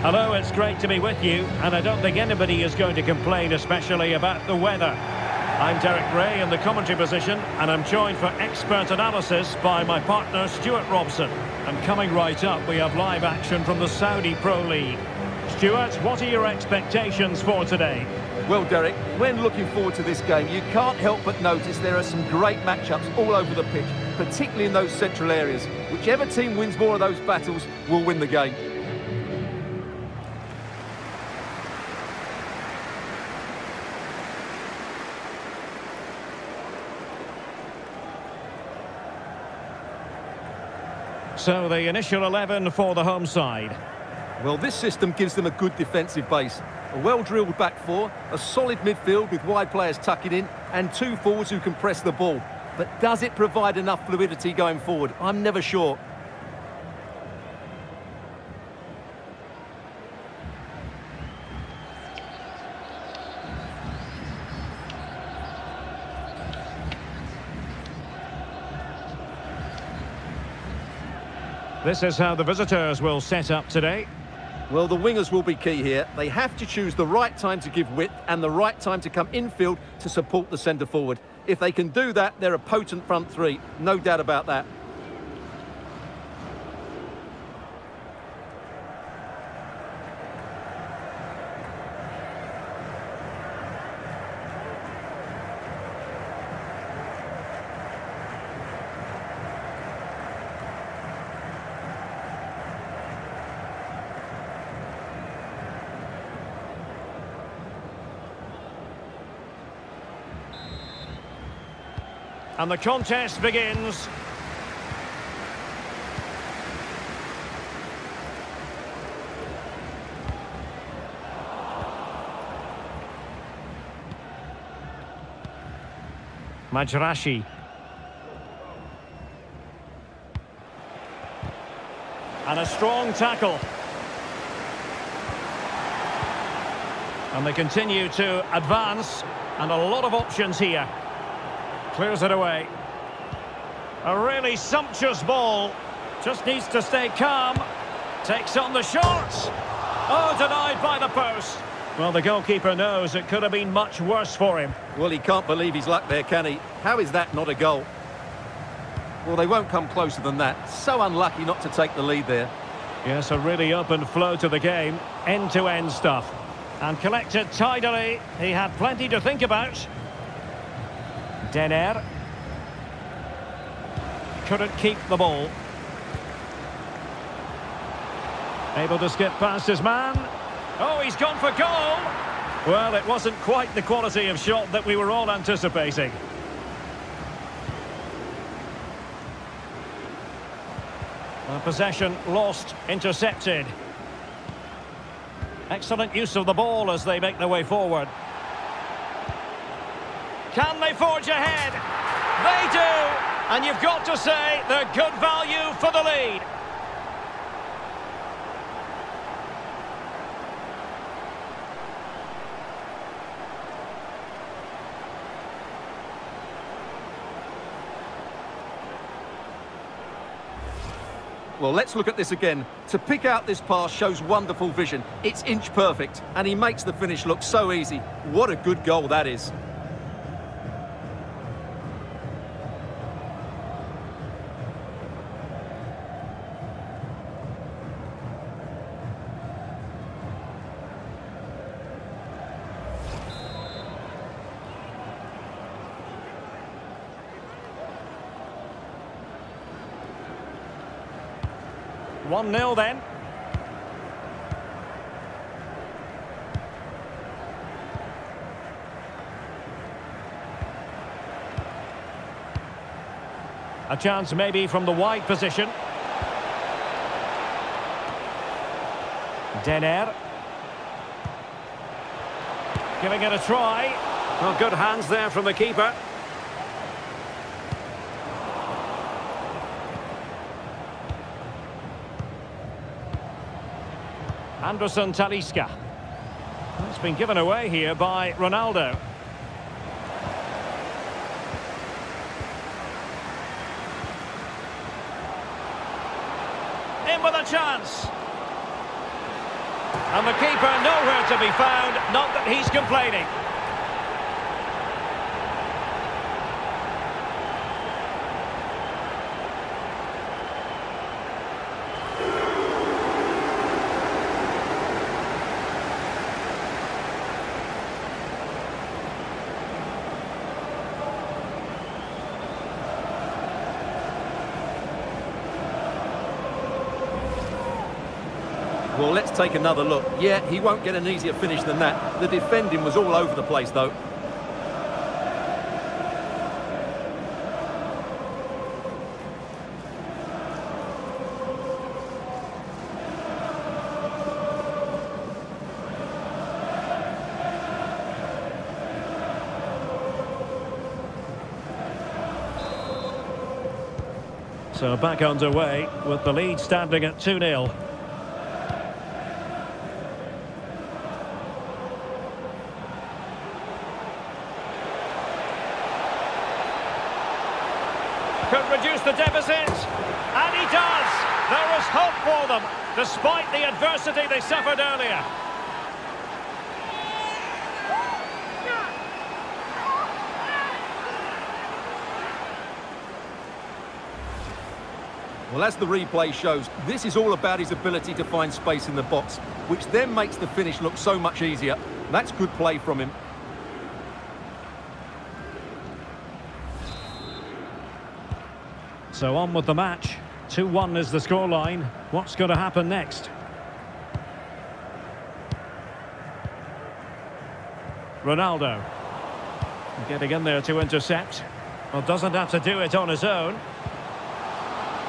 Hello, it's great to be with you, and I don't think anybody is going to complain, especially about the weather. I'm Derek Rae in the commentary position, and I'm joined for expert analysis by my partner Stewart Robson. And coming right up, we have live action from the Saudi Pro League. Stewart, what are your expectations for today? Well, Derek, when looking forward to this game, you can't help but notice there are some great matchups all over the pitch, particularly in those central areas. Whichever team wins more of those battles will win the game. So the initial 11 for the home side. Well, this system gives them a good defensive base. A well-drilled back four, a solid midfield with wide players tucking in, and two forwards who can press the ball. But does it provide enough fluidity going forward? I'm never sure. This is how the visitors will set up today. Well, the wingers will be key here. They have to choose the right time to give width and the right time to come infield to support the centre forward. If they can do that, they're a potent front three. No doubt about that. And the contest begins. Majrashi. And a strong tackle. And they continue to advance. And a lot of options here. Clears it away. A really sumptuous ball. Just needs to stay calm. Takes on the shot. Oh, denied by the post. Well, the goalkeeper knows it could have been much worse for him. Well, he can't believe his luck there, can he? How is that not a goal? Well, they won't come closer than that. So unlucky not to take the lead there. Yes, a really up and flow to the game. End-to-end -end stuff. And collected tidily. He had plenty to think about. Denner. Couldn't keep the ball. Able to skip past his man. Oh, he's gone for goal. Well, it wasn't quite the quality of shot that we were all anticipating. Possession lost, intercepted. Excellent use of the ball as they make their way forward. Can they forge ahead? They do! And you've got to say they're good value for the lead. Well, let's look at this again. To pick out this pass shows wonderful vision. It's inch perfect, and he makes the finish look so easy. What a good goal that is. One 0 then. A chance maybe from the wide position. Denner. Giving it a try. Well, good hands there from the keeper. Anderson Talisca. It's been given away here by Ronaldo. In with a chance. And the keeper nowhere to be found, not that he's complaining. Take another look. Yeah, he won't get an easier finish than that. The defending was all over the place, though. So back underway with the lead standing at 2-0. Could reduce the deficit. And he does. There is hope for them, despite the adversity they suffered earlier. Well, as the replay shows, this is all about his ability to find space in the box, which then makes the finish look so much easier. That's good play from him. So on with the match. 2-1 is the scoreline. What's going to happen next? Ronaldo. Getting in there to intercept. Well, doesn't have to do it on his own.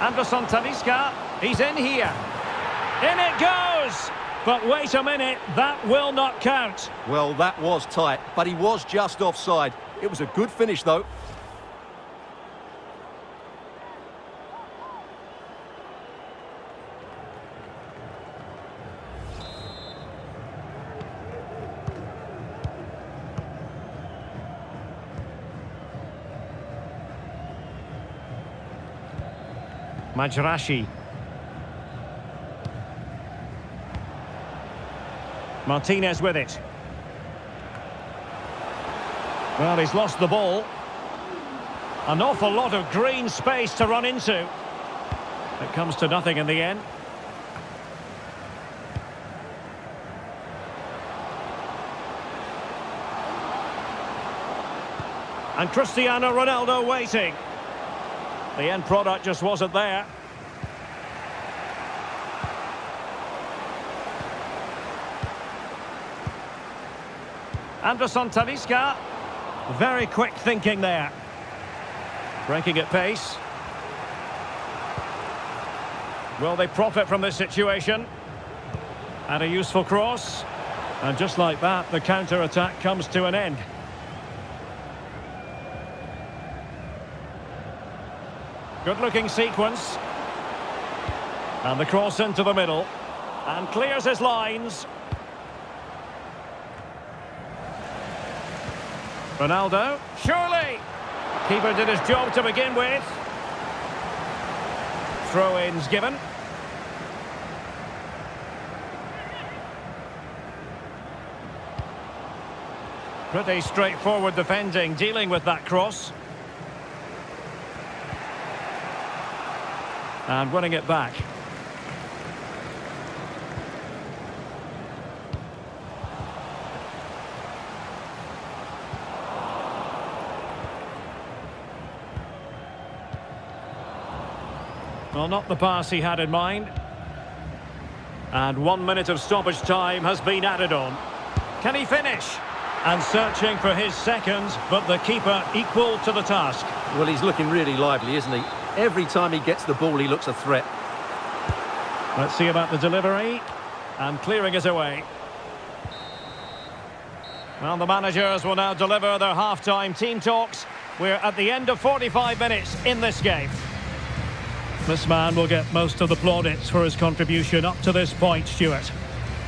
Anderson Talisca, he's in here. In it goes! But wait a minute, that will not count. Well, that was tight, but he was just offside. It was a good finish, though. Majrashi. Martinez with it. Well, he's lost the ball. An awful lot of green space to run into. It comes to nothing in the end. And Cristiano Ronaldo waiting. The end product just wasn't there. Anderson Talisca. Very quick thinking there. Breaking at pace. Will they profit from this situation? And a useful cross. And just like that, the counter-attack comes to an end. Good-looking sequence. And the cross into the middle. And clears his lines. Ronaldo, surely! Keeper did his job to begin with. Throw-ins given. Pretty straightforward defending, dealing with that cross. And winning it back. Well, not the pass he had in mind. And one minute of stoppage time has been added on. Can he finish? And searching for his seconds, but the keeper equal to the task. Well, he's looking really lively, isn't he? Every time he gets the ball, he looks a threat. Let's see about the delivery. And clearing it away. Well, the managers will now deliver their half-time team talks. We're at the end of 45 minutes in this game. This man will get most of the plaudits for his contribution up to this point, Stewart.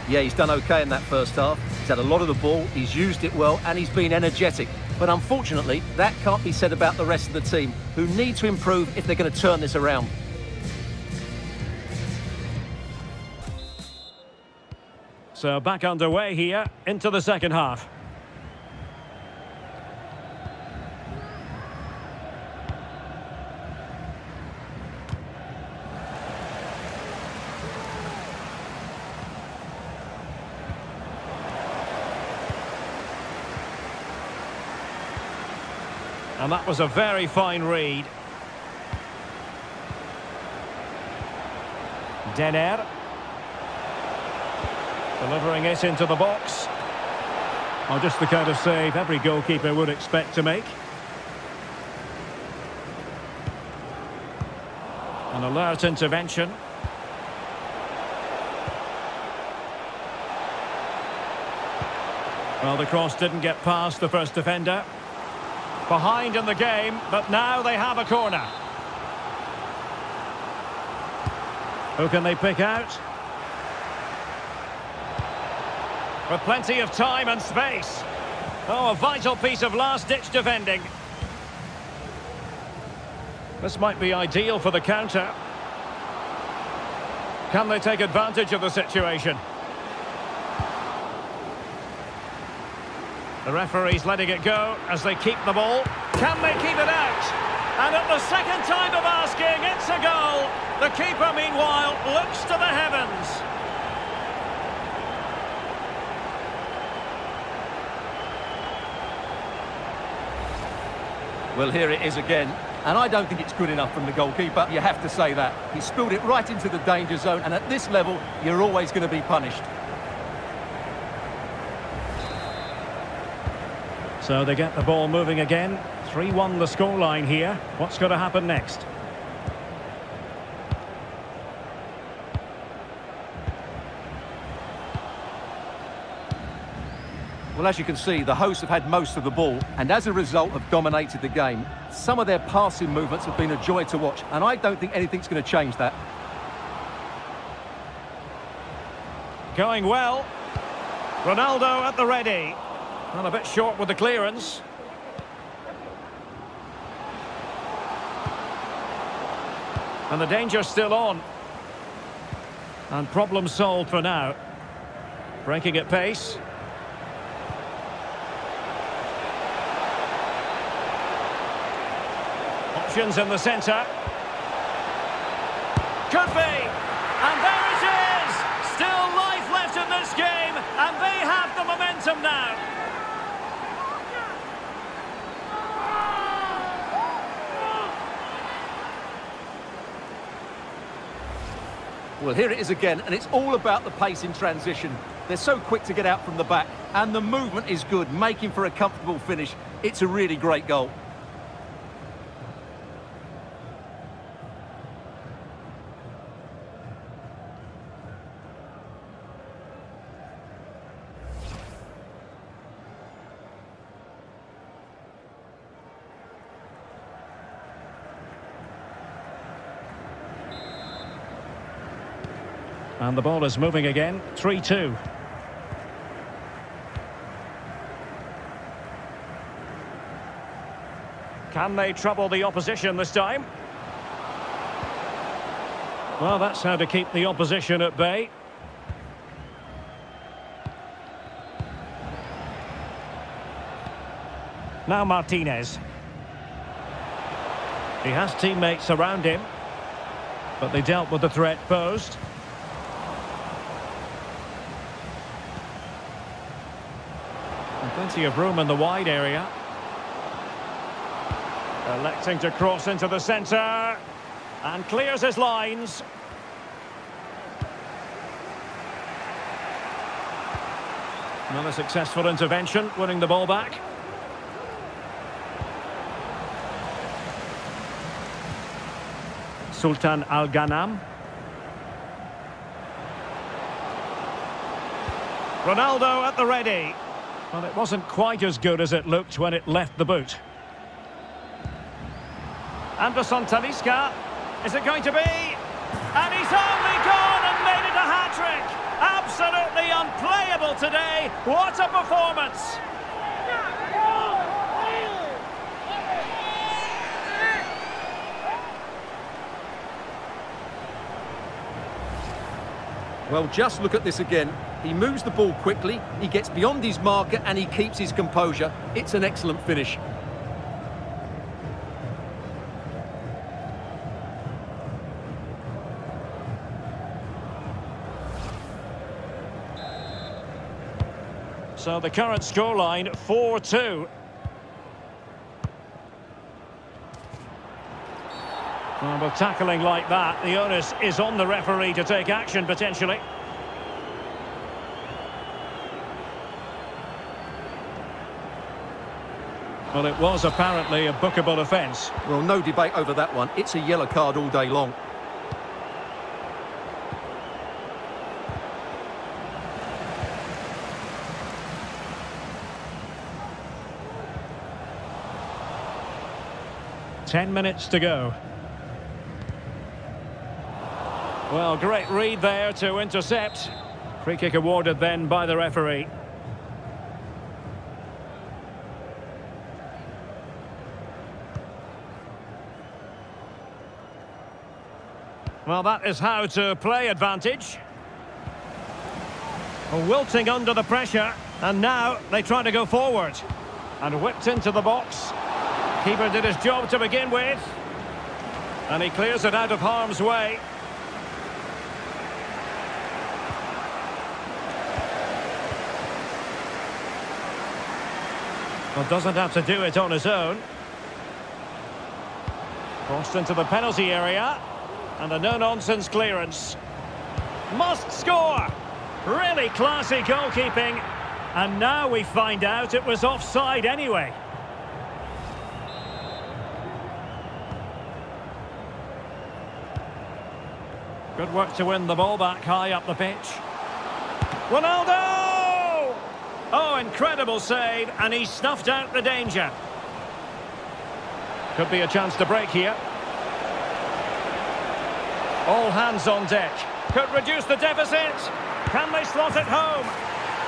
Yeah, he's done okay in that first half. He's had a lot of the ball, he's used it well, and he's been energetic. But unfortunately, that can't be said about the rest of the team, who need to improve if they're going to turn this around. So back underway here into the second half. And that was a very fine read. Denner. Delivering it into the box. Oh, just the kind of save every goalkeeper would expect to make. An alert intervention. Well, the cross didn't get past the first defender. Behind in the game, but now they have a corner. Who can they pick out? With plenty of time and space. Oh, a vital piece of last-ditch defending. This might be ideal for the counter. Can they take advantage of the situation? The referee's letting it go as they keep the ball. Can they keep it out? And at the second time of asking, it's a goal. The keeper, meanwhile, looks to the heavens. Well, here it is again. And I don't think it's good enough from the goalkeeper. You have to say that. He spilled it right into the danger zone. And at this level, you're always going to be punished. So they get the ball moving again. 3-1 the scoreline here. What's going to happen next? Well, as you can see, the hosts have had most of the ball, and as a result have dominated the game. Some of their passing movements have been a joy to watch, and I don't think anything's going to change that. Going well. Ronaldo at the ready. And a bit short with the clearance. And the danger's still on. And problem solved for now. Breaking at pace. Options in the centre. Could be. And there it is! Still life left in this game, and they have the momentum now. Well, here it is again, and it's all about the pace in transition. They're so quick to get out from the back, and the movement is good, making for a comfortable finish. It's a really great goal. And the ball is moving again. 3-2. Can they trouble the opposition this time? Well, that's how to keep the opposition at bay. Now Martinez. He has teammates around him, but they dealt with the threat posed. Plenty of room in the wide area. Electing to cross into the centre. And clears his lines. Another successful intervention, winning the ball back. Sultan Al-Ghanam. Ronaldo at the ready. Well, it wasn't quite as good as it looked when it left the boot. Anderson Talisca. Is it going to be? And he's only gone and made it a hat-trick. Absolutely unplayable today. What a performance. Well, just look at this again. He moves the ball quickly, he gets beyond his marker and he keeps his composure. It's an excellent finish. So the current scoreline 4-2. Well, with tackling like that, the onus is on the referee to take action potentially. Well, it was apparently a bookable offence. Well, no debate over that one. It's a yellow card all day long. Ten minutes to go. Well, great read there to intercept. Free kick awarded then by the referee. Well, that is how to play advantage. Wilting under the pressure, and now they try to go forward. And whipped into the box. Keeper did his job to begin with. And he clears it out of harm's way. Well, doesn't have to do it on his own. Crossed into the penalty area. And a no-nonsense clearance. Must score! Really classy goalkeeping. And now we find out it was offside anyway. Good work to win the ball back high up the pitch. Ronaldo! Oh, incredible save, and he snuffed out the danger. Could be a chance to break here. All hands on deck. Could reduce the deficit. Can they slot it home?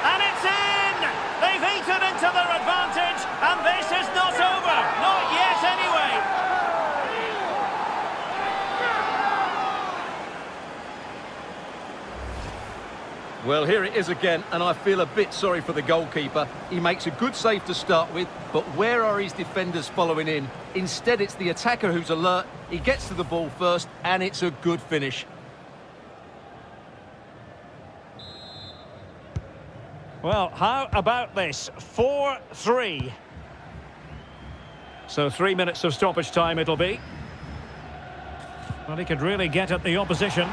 And it's in! They've eaten into their advantage, and this is not over yet, anyway. Well, here it is again, and I feel a bit sorry for the goalkeeper. He makes a good save to start with, but where are his defenders following in? Instead, it's the attacker who's alert. He gets to the ball first, and it's a good finish. Well, how about this? 4-3. So three minutes of stoppage time it'll be. Well, he could really get at the opposition.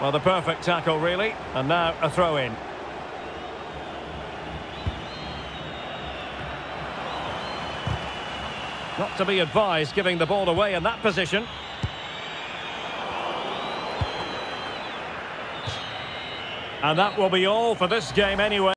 Well, the perfect tackle, really. And now a throw-in. Not to be advised giving the ball away in that position. And that will be all for this game anyway.